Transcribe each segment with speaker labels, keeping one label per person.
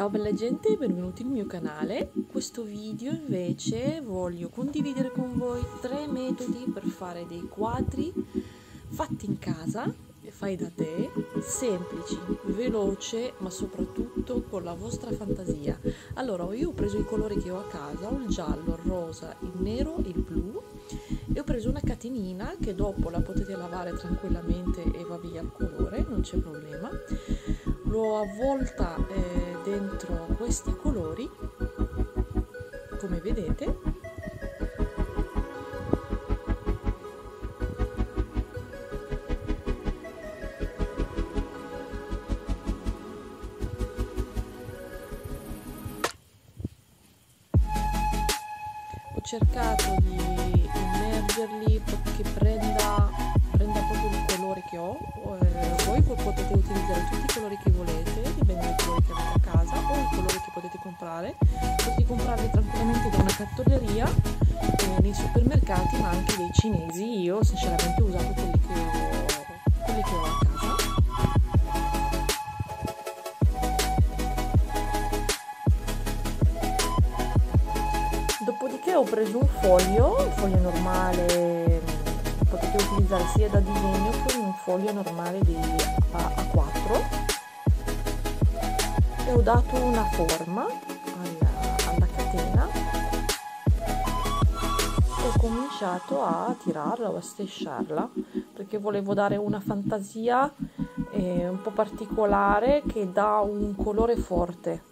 Speaker 1: Ciao bella gente, benvenuti nel mio canale. Questo video invece voglio condividere con voi tre metodi per fare dei quadri fatti in casa, fai da te, semplici, veloce, ma soprattutto con la vostra fantasia. Allora, io ho preso i colori che ho a casa, ho il giallo, il rosa, il nero e il blu e ho preso una catenina che dopo la potete lavare tranquillamente e va via il colore, non c'è problema l'ho avvolta eh, dentro questi colori come vedete. Ho cercato di immergerli che prenda, cartoleria eh, nei supermercati ma anche dei cinesi. Io sinceramente ho usato quelli che ho, quelli che ho a casa. Dopodiché ho preso un foglio un foglio normale potete utilizzare sia da disegno che un foglio normale di A4 e ho dato una forma ho cominciato a tirarla o a strisciarla perché volevo dare una fantasia eh, un po' particolare che dà un colore forte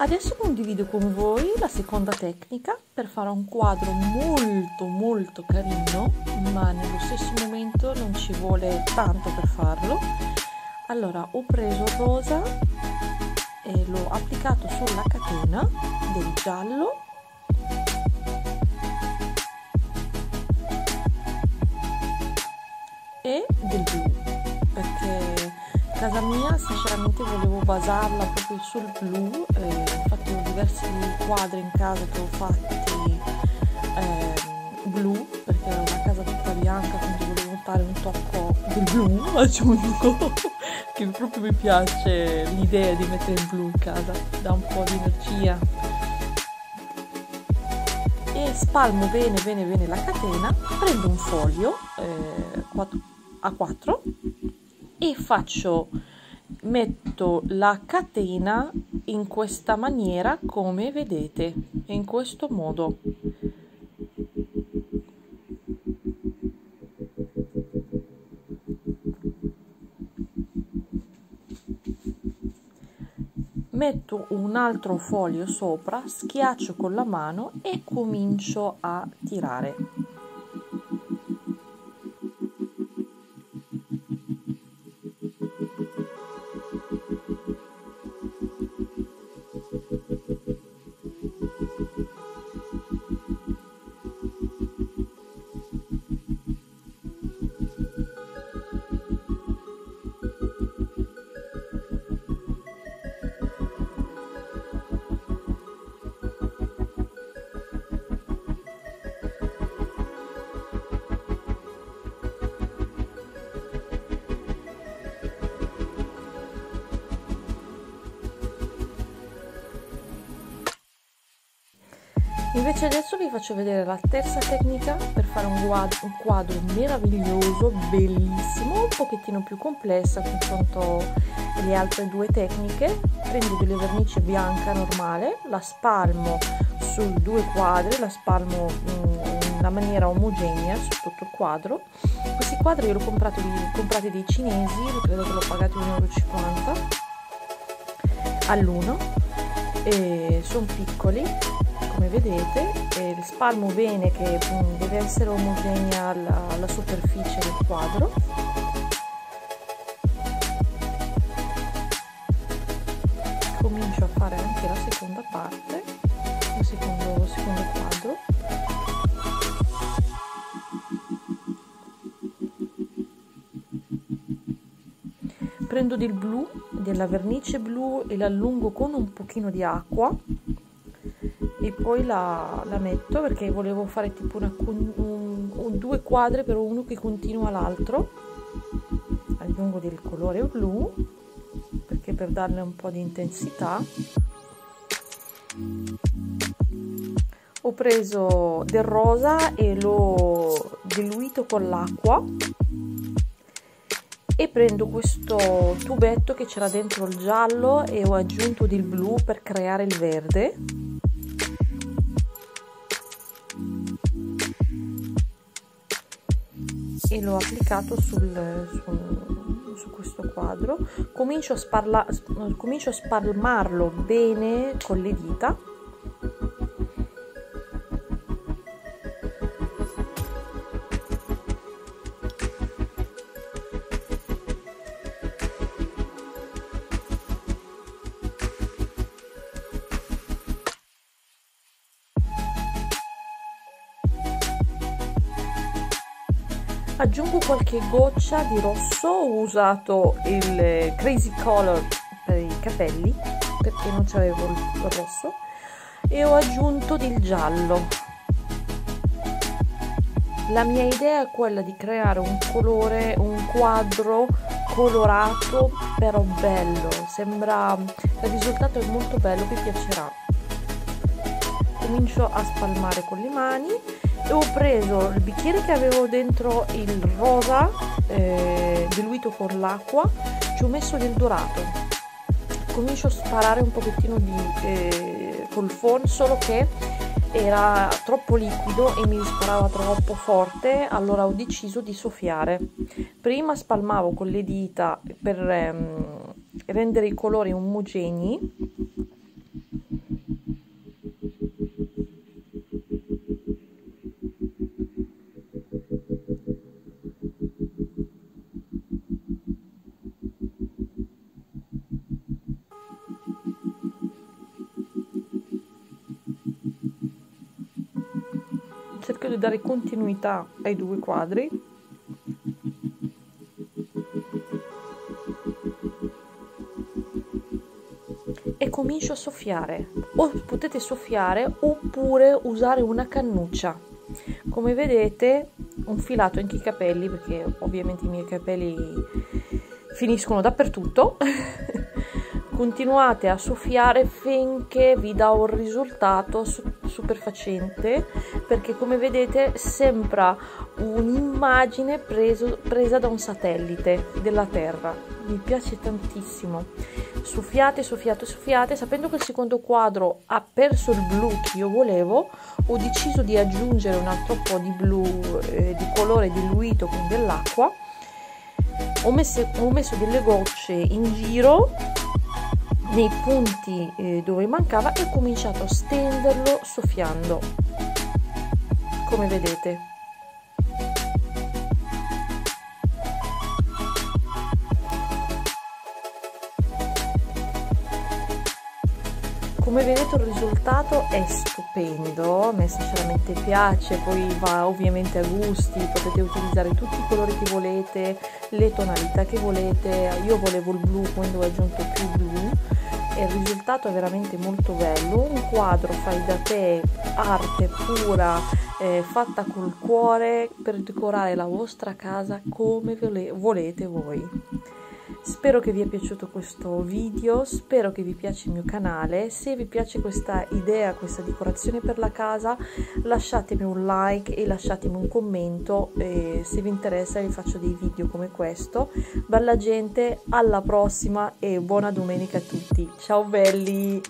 Speaker 1: Adesso condivido con voi la seconda tecnica per fare un quadro molto molto carino ma nello stesso momento non ci vuole tanto per farlo. Allora ho preso rosa e l'ho applicato sulla catena del giallo. E del blu casa mia sinceramente volevo basarla proprio sul blu eh, infatti ho diversi quadri in casa che ho fatti eh, blu perché era una casa tutta bianca quindi volevo fare un tocco del blu aggiungo che proprio mi piace l'idea di mettere il blu in casa dà un po' di energia. E spalmo bene bene bene la catena prendo un foglio eh, a 4 e faccio metto la catena in questa maniera come vedete in questo modo. Metto un altro foglio sopra schiaccio con la mano e comincio a tirare Invece adesso vi faccio vedere la terza tecnica per fare un quadro, un quadro meraviglioso, bellissimo, un pochettino più complessa confronto alle altre due tecniche. Prendo delle vernice bianca normale, la spalmo su due quadri, la spalmo in una maniera omogenea su tutto il quadro. Questi quadri io li ho comprati, comprati dei cinesi, credo che l'ho pagati 1,50 euro all'uno sono piccoli come vedete e spalmo bene che mm, deve essere omogenea alla, alla superficie del quadro. Comincio a fare anche la seconda parte prendo del blu della vernice blu e l'allungo con un pochino di acqua e poi la, la metto perché volevo fare tipo una, un, un, due quadri per uno che continua l'altro. Aggiungo del colore blu perché per darle un po' di intensità. Ho preso del rosa e l'ho diluito con l'acqua e prendo questo tubetto che c'era dentro il giallo e ho aggiunto del blu per creare il verde. E l'ho applicato sul, sul, su questo quadro. Comincio a, sparla, comincio a spalmarlo bene con le dita aggiungo qualche goccia di rosso. Ho usato il crazy color per i capelli perché non c'avevo il rosso. E ho aggiunto del giallo. La mia idea è quella di creare un colore un quadro colorato però bello. Sembra il risultato è molto bello vi piacerà. Comincio a spalmare con le mani ho preso il bicchiere che avevo dentro il rosa eh, diluito con l'acqua ci ho messo del dorato. Comincio a sparare un pochettino di, eh, col phon solo che era troppo liquido e mi sparava troppo forte allora ho deciso di soffiare. Prima spalmavo con le dita per ehm, rendere i colori omogenei dare continuità ai due quadri. E comincio a soffiare. O potete soffiare oppure usare una cannuccia. Come vedete un filato anche i capelli perché ovviamente i miei capelli finiscono dappertutto continuate a soffiare finché vi dà un risultato super facente perché come vedete sembra un'immagine presa da un satellite della terra. Mi piace tantissimo. Soffiate soffiate soffiate. Sapendo che il secondo quadro ha perso il blu che io volevo ho deciso di aggiungere un altro po' di blu eh, di colore diluito con dell'acqua. Ho messo, ho messo delle gocce in giro nei punti eh, dove mancava e ho cominciato a stenderlo soffiando. Come vedete. Come vedete il risultato è stupendo a me sinceramente piace poi va ovviamente a gusti potete utilizzare tutti i colori che volete le tonalità che volete io volevo il blu quindi ho aggiunto più blu e il risultato è veramente molto bello un quadro fai da te arte pura eh, fatta col cuore per decorare la vostra casa come volete voi Spero che vi è piaciuto questo video, spero che vi piace il mio canale, se vi piace questa idea, questa decorazione per la casa lasciatemi un like e lasciatemi un commento e se vi interessa vi faccio dei video come questo. Bella gente, alla prossima e buona domenica a tutti, ciao belli!